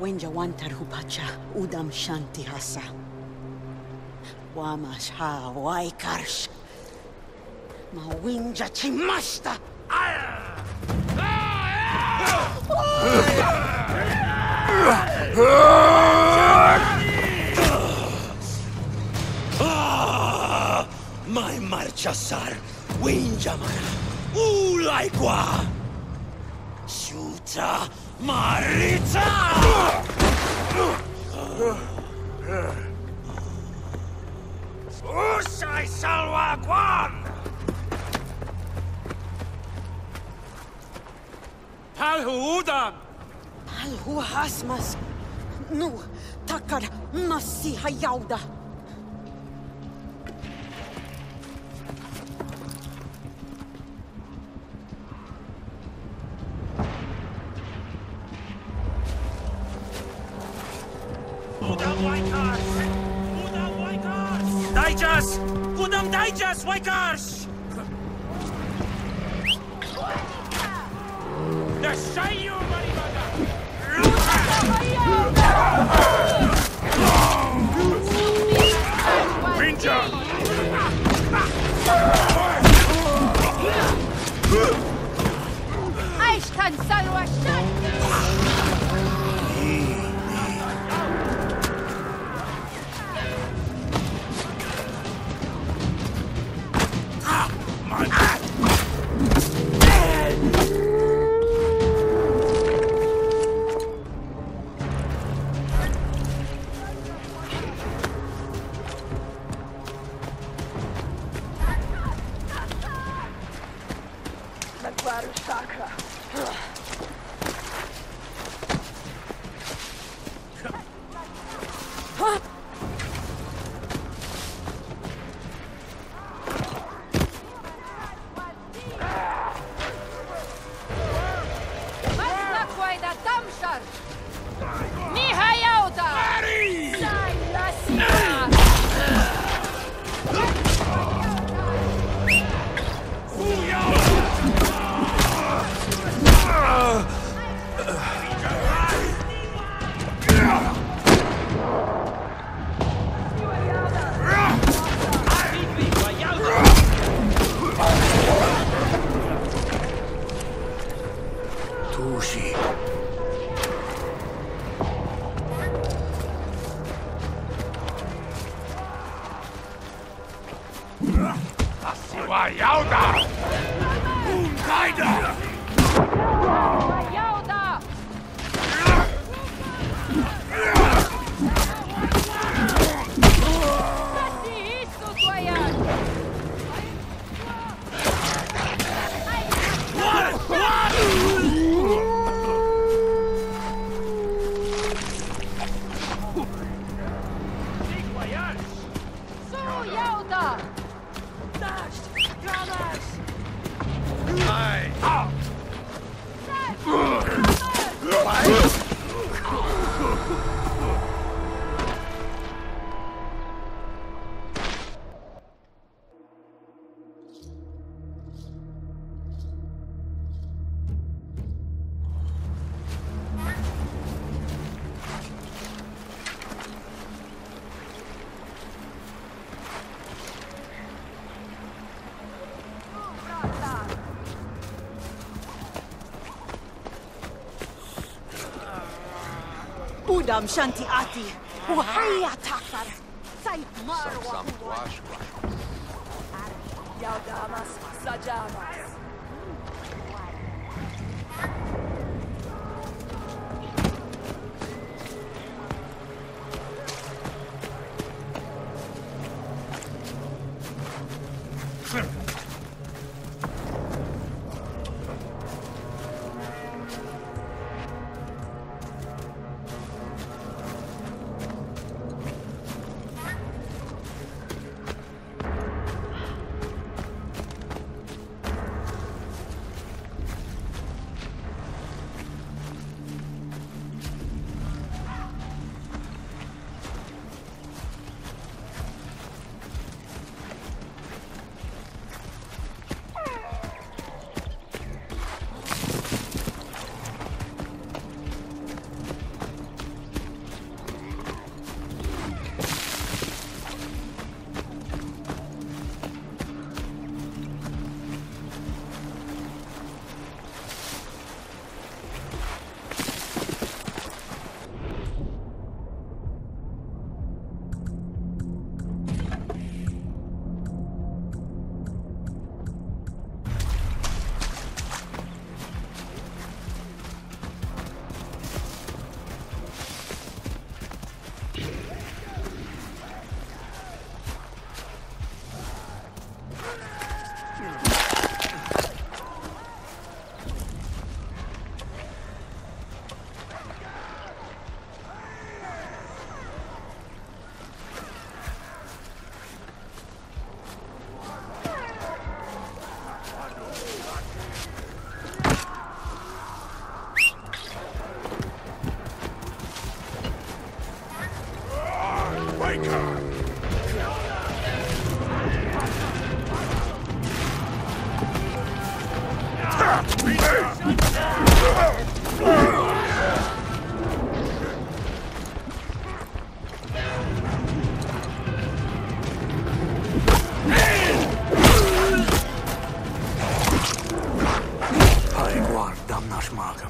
Wenja wantar hupacha udam shanti hasa. Wamas ha waikarsh. Ma winja chimasta. Mai marchasar, Winjamana, Ulaikwa, Shuta Marita! Usai salwa kwan! Palhudan! Alhu hasmas. Nu, Takkar massi hayauda. Daijas Waikars! Dashayu ほし。いわしはヤオだ雲海だ موجودة مشان تقاتي وهيا تعثر سيف مروة يا دامس سجامس Arschmarke.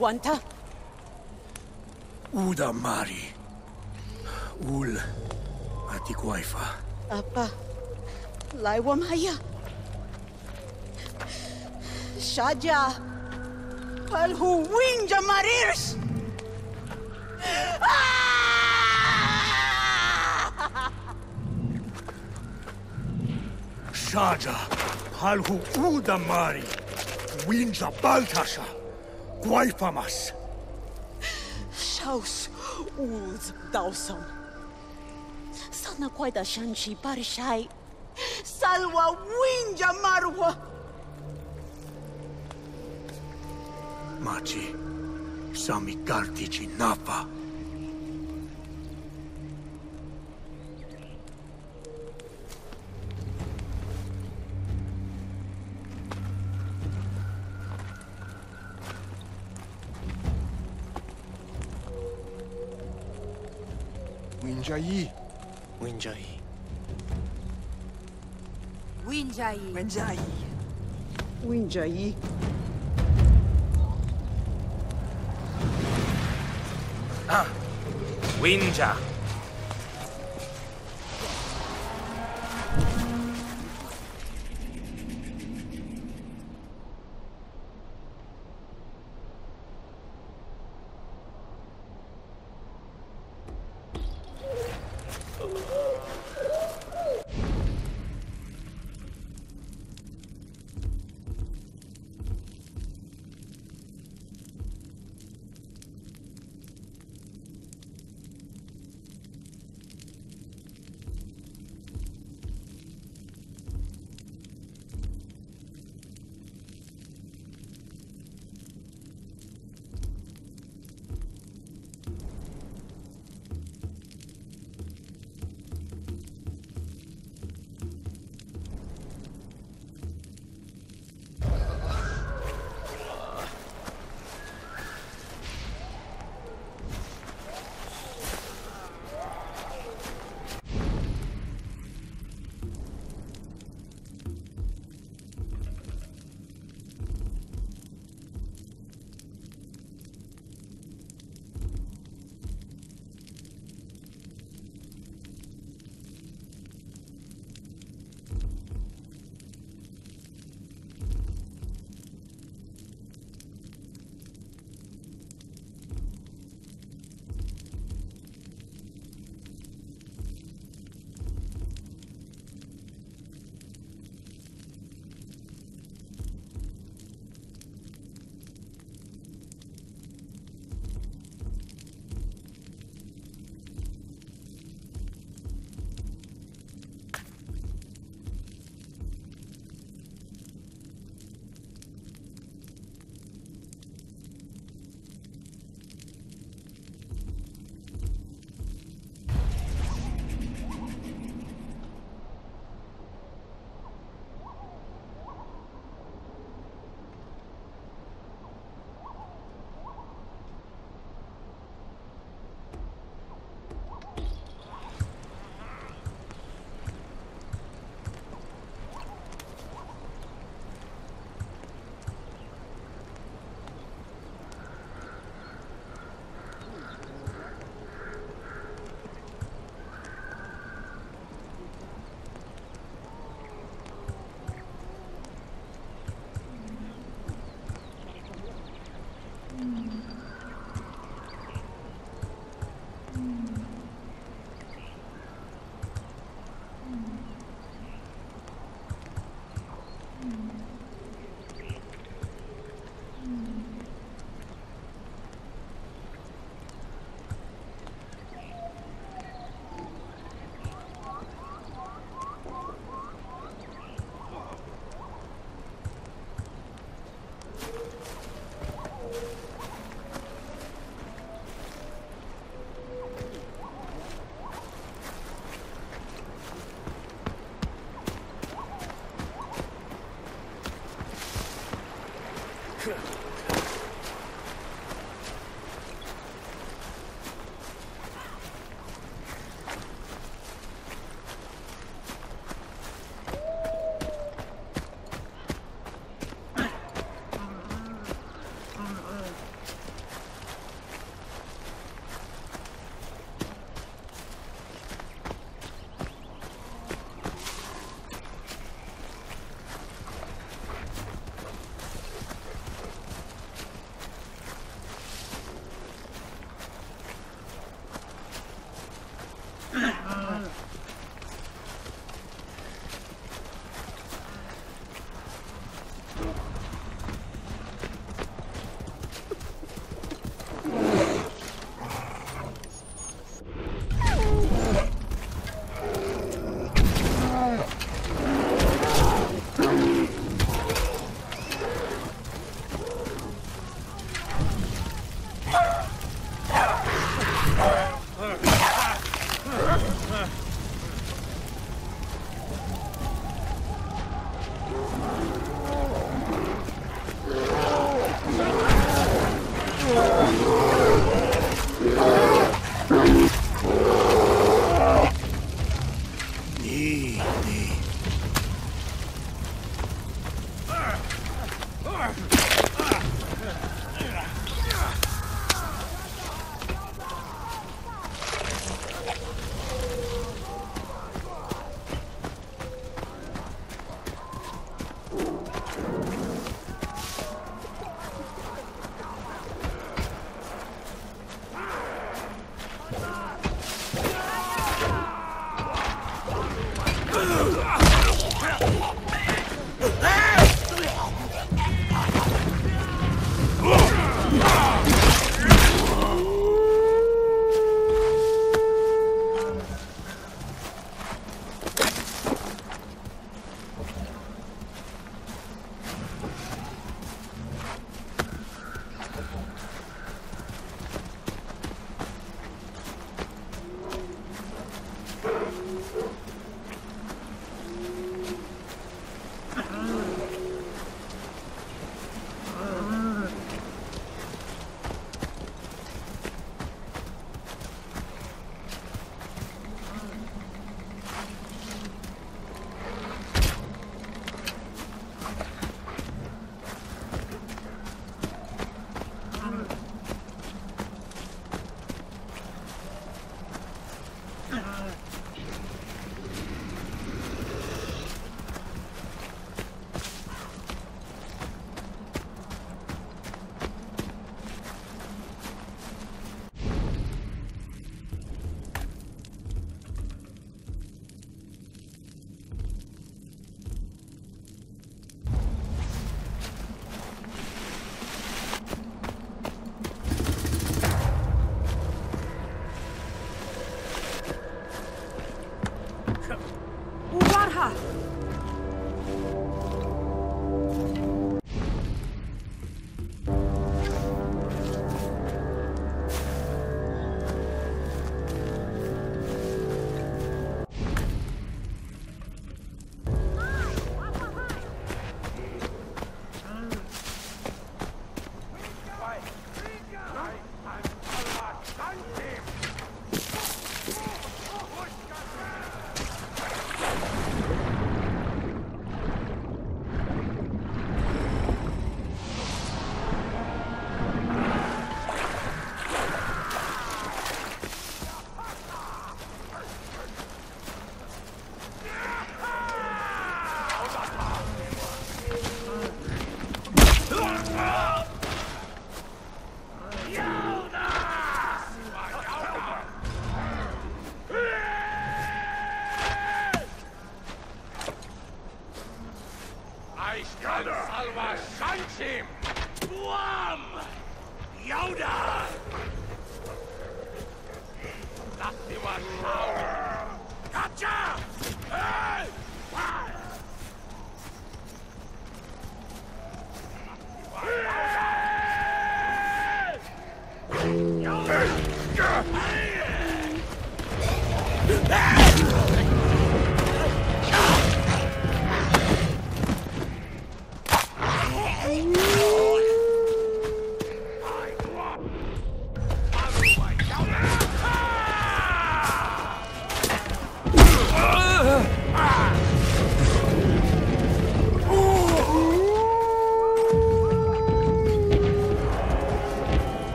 Udang Guanta? Uda Mari. Ul. Ati Guaifa. Apa? Laiwa Maya? Shaja? Palhu Winja Marirs? Shaja. Halhu Uda Mari. Winja Baltasha. Quai famas! Shaus uz Dawson. Sana quai da shanchi parishai. Salwa winja marwa. Machi, sami kartici nafa. Winjai. Winjai. Winjai. Winjai. Winjai. 啊，Winja。嗯。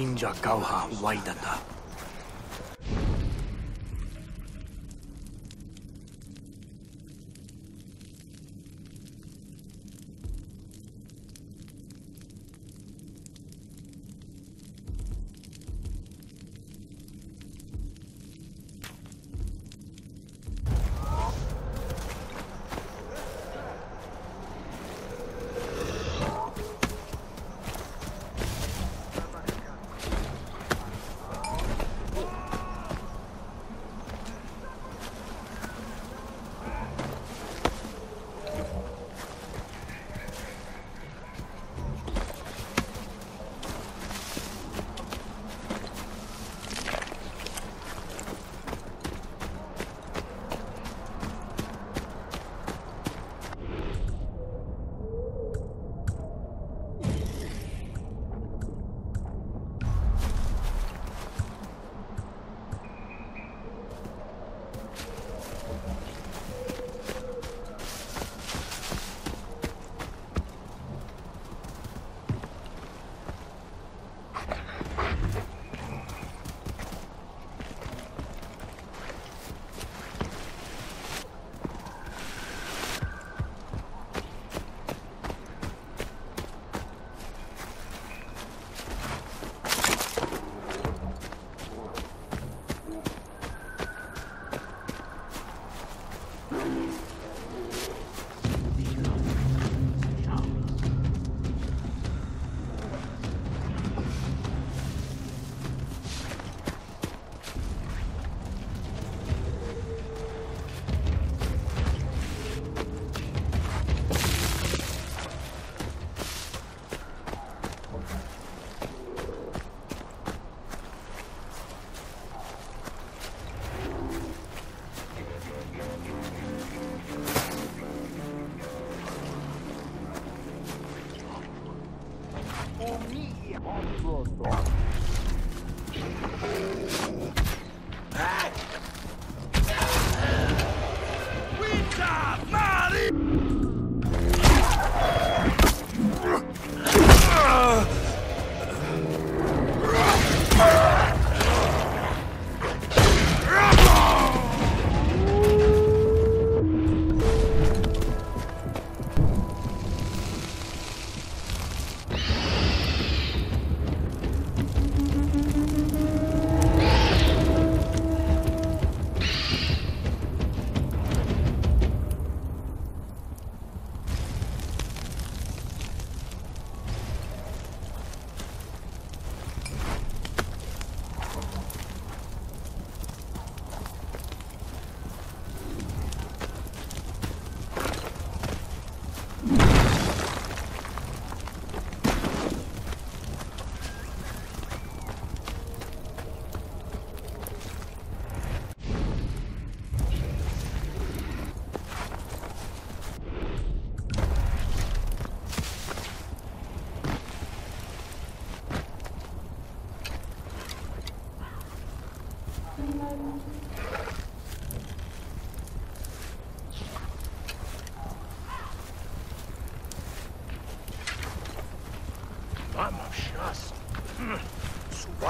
忍者ガウハワイだった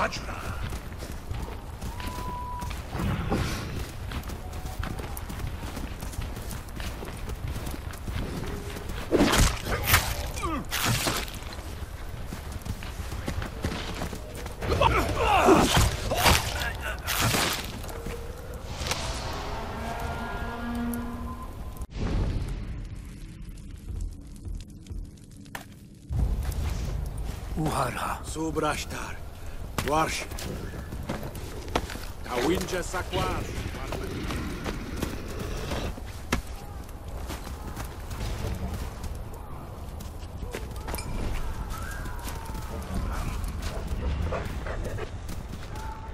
Vajra. Uharha. Subrashtar. Warsh. Kawinja Sakwar.